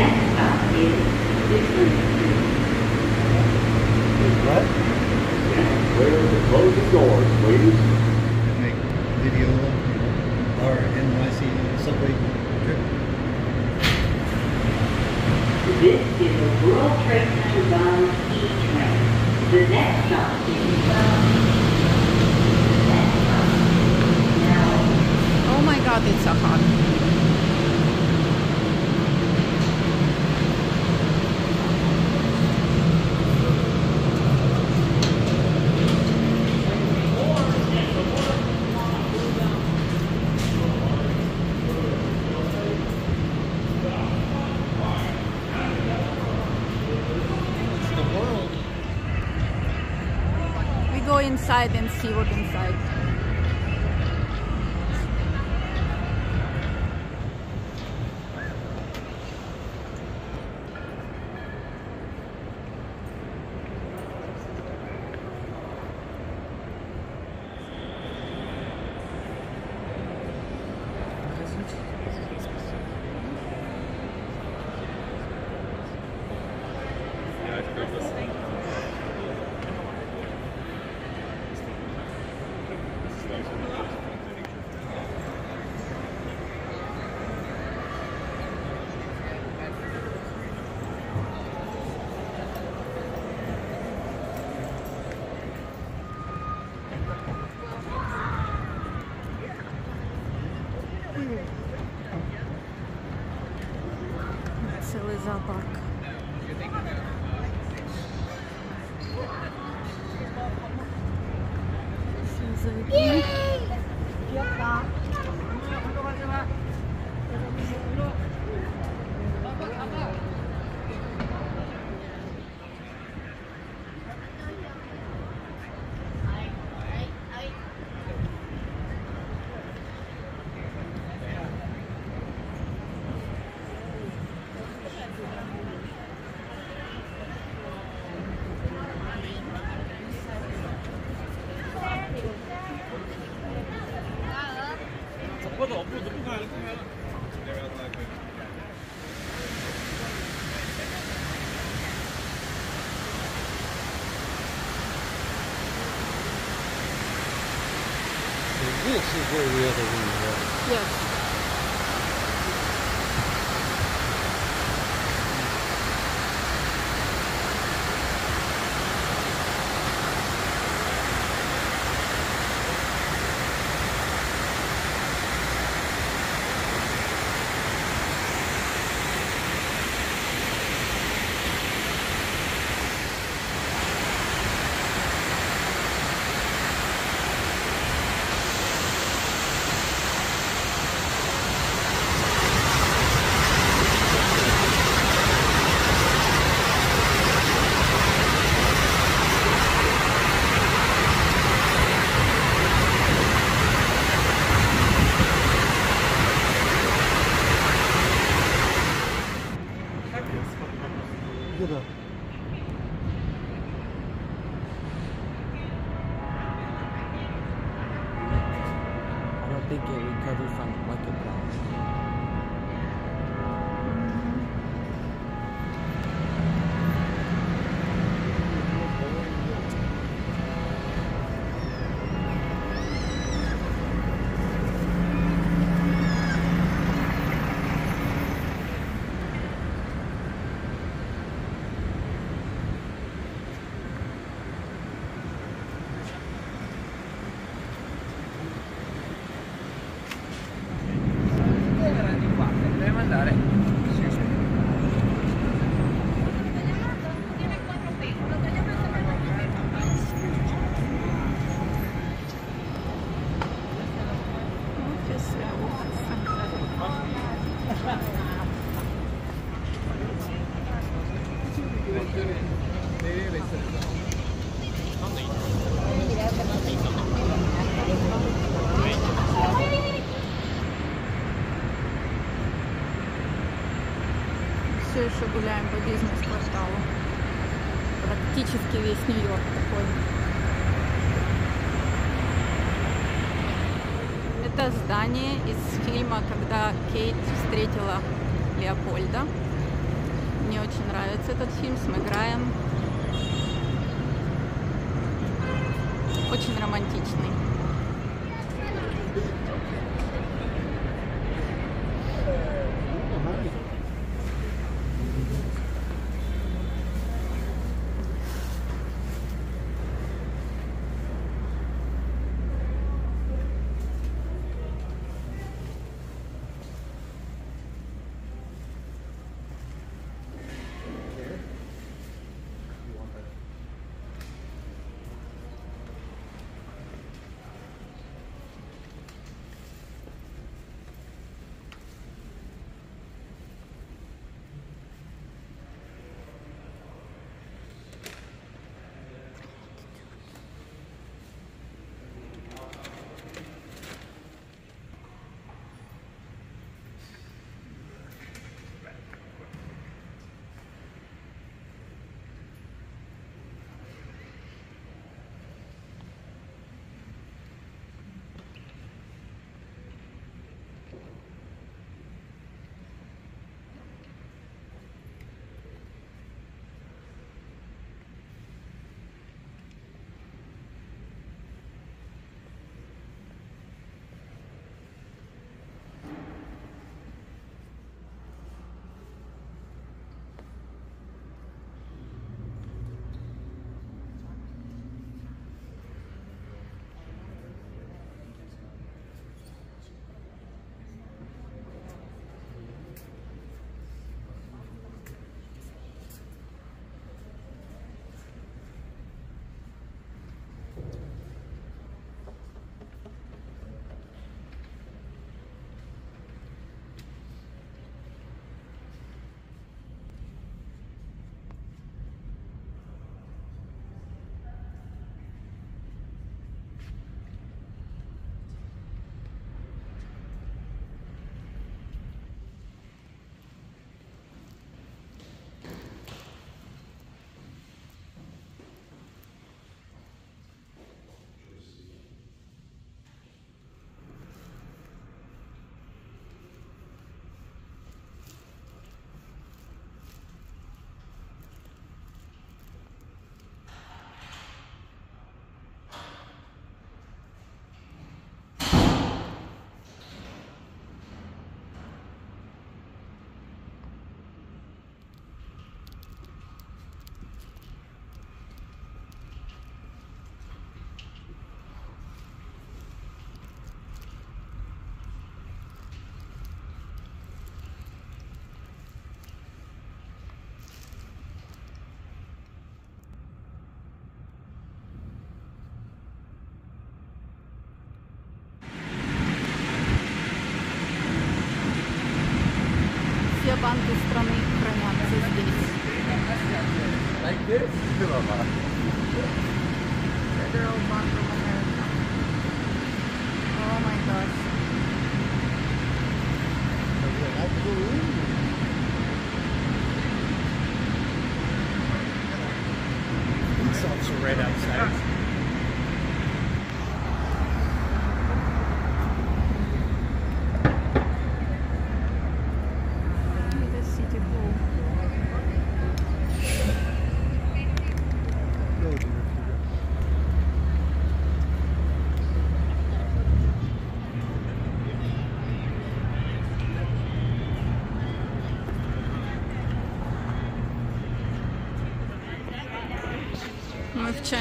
What? stop is the closing doors, please. inside the 越吃越过的头晕，你知？I don't think it recovered from the bucket blast. Все еще гуляем по бизнес-кварталу. Практически весь Нью-Йорк такой. Это здание из фильма, когда Кейт встретила Леопольда. Мне очень нравится этот фильм с Мэграем. Очень банки страны хранятся здесь. Like this? Federal Bank of America. Oh my gosh.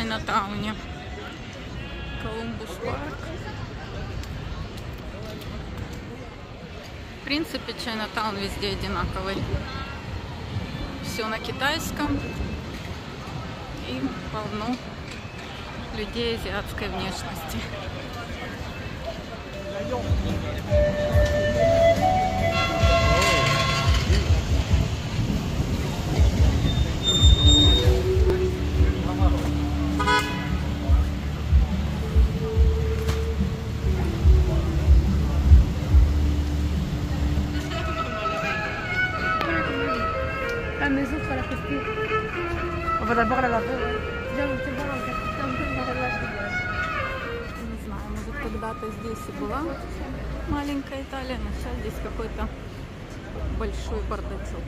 Чайнатауне. Колумбус парк. В принципе, Чайнатаун везде одинаковый. Все на китайском. И полно людей азиатской внешности. On va relâcher. Не знаю, может, когда когда-то здесь и была маленькая Италия, но сейчас здесь какой-то большой бардачок.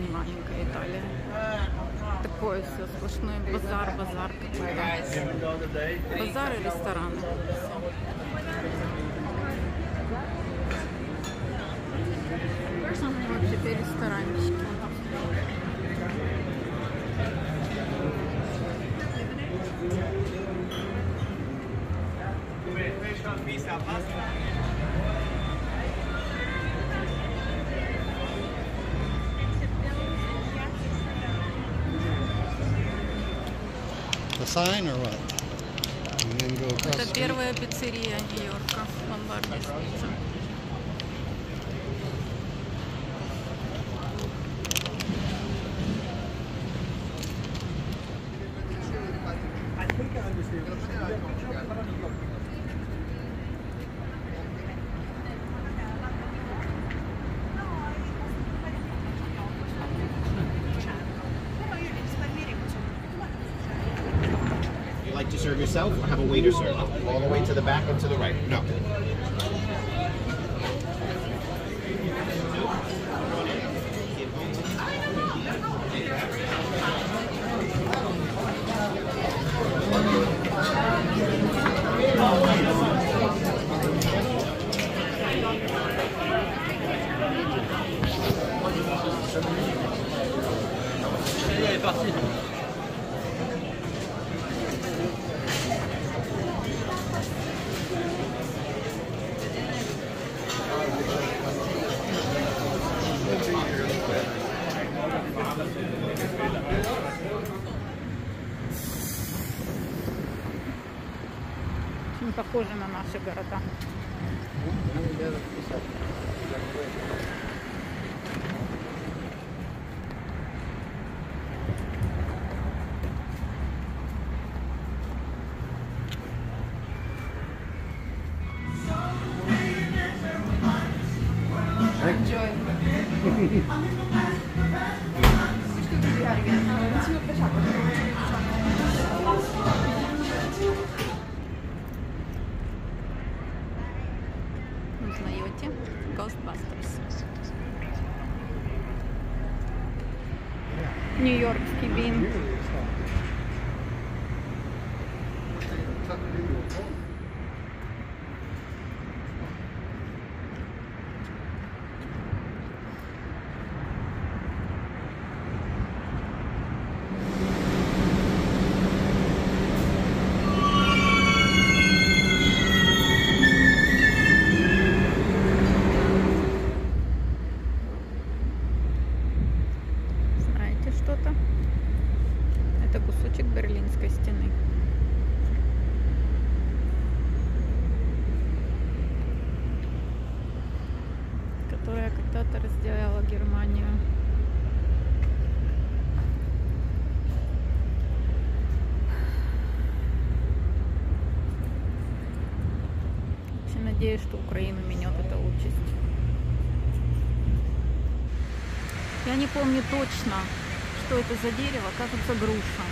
Не маленькая Италия. Такое все сплошной базар, базар какой-то. Базар и рестораны. Вот теперь ресторанчики. The sign or what? And then go across the Это street? первая пиццерия Нью-Йорка. Ломбардис пицца. yourself or have a waiter serve? All the way to the back and to the right. No. Похожи на наши города. Узнаете? Нью-Йоркский бин. Которая когда-то разделяла Германию. Очень надеюсь, что Украину минет эта участь. Я не помню точно, что это за дерево, кажется, груша.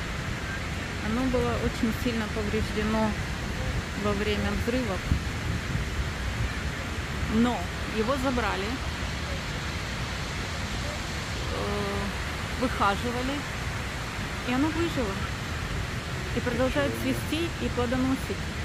Оно было очень сильно повреждено во время взрывов. Но его забрали, э, выхаживали, и оно выжило. И продолжает цвести и плодоносить.